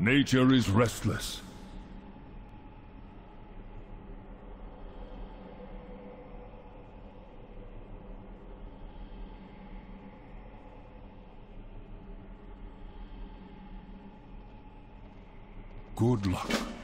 Nature is restless. Good luck.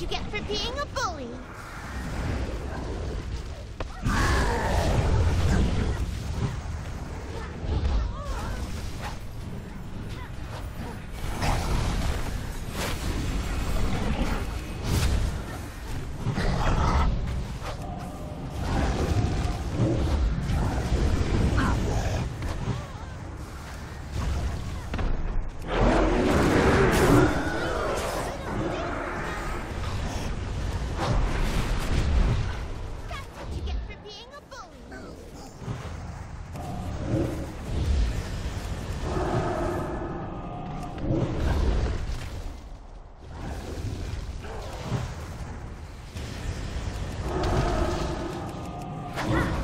You get for being a bully. Ah!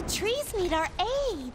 The trees need our aid.